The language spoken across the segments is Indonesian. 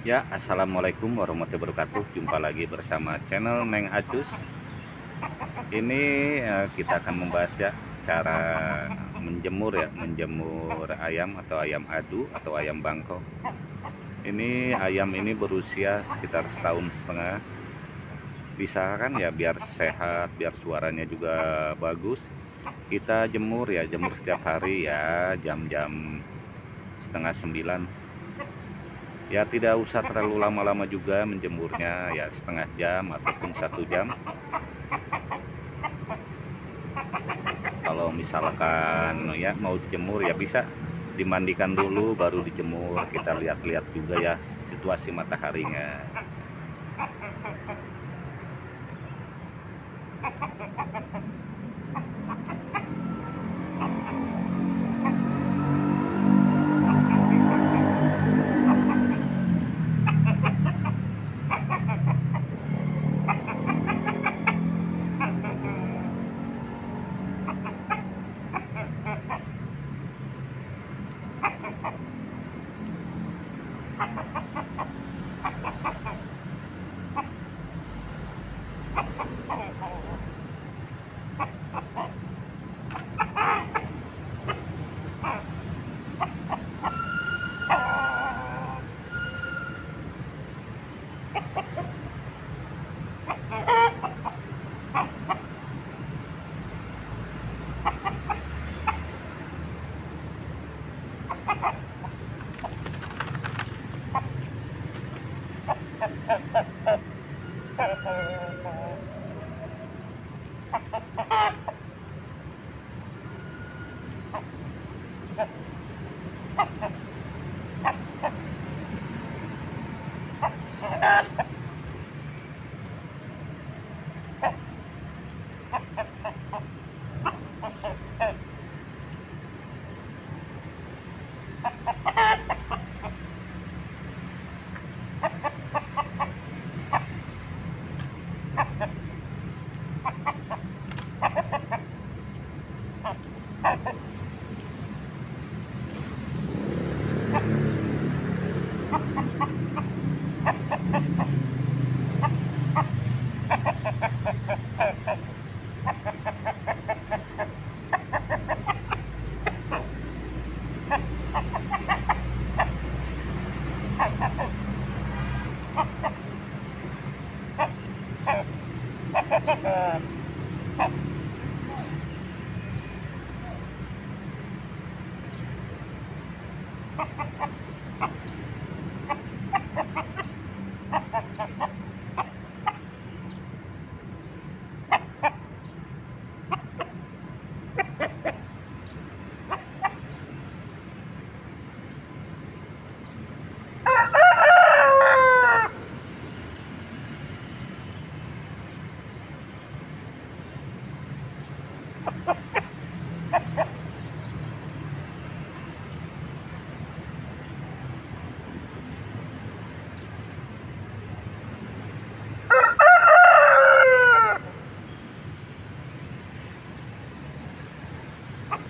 Ya, Assalamualaikum warahmatullahi wabarakatuh. Jumpa lagi bersama channel Neng Acus Ini eh, kita akan membahas ya Cara menjemur ya Menjemur ayam atau ayam adu Atau ayam bangkok. Ini ayam ini berusia sekitar setahun setengah. Bisa kan ya biar sehat Biar suaranya juga bagus. Kita jemur ya Jemur setiap hari ya Jam-jam setengah sembilan ya tidak usah terlalu lama-lama juga menjemurnya ya setengah jam ataupun satu jam. Kalau misalkan ya mau dijemur ya bisa. Dimandikan dulu baru dijemur. Kita lihat-lihat juga ya situasi mataharinya Ha ha ha. Thank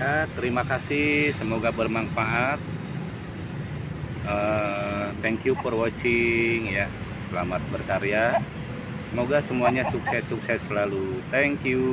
ya terima kasih semoga bermanfaat. Uh, thank you for watching ya. Selamat berkarya. Semoga semuanya sukses-sukses selalu. Thank you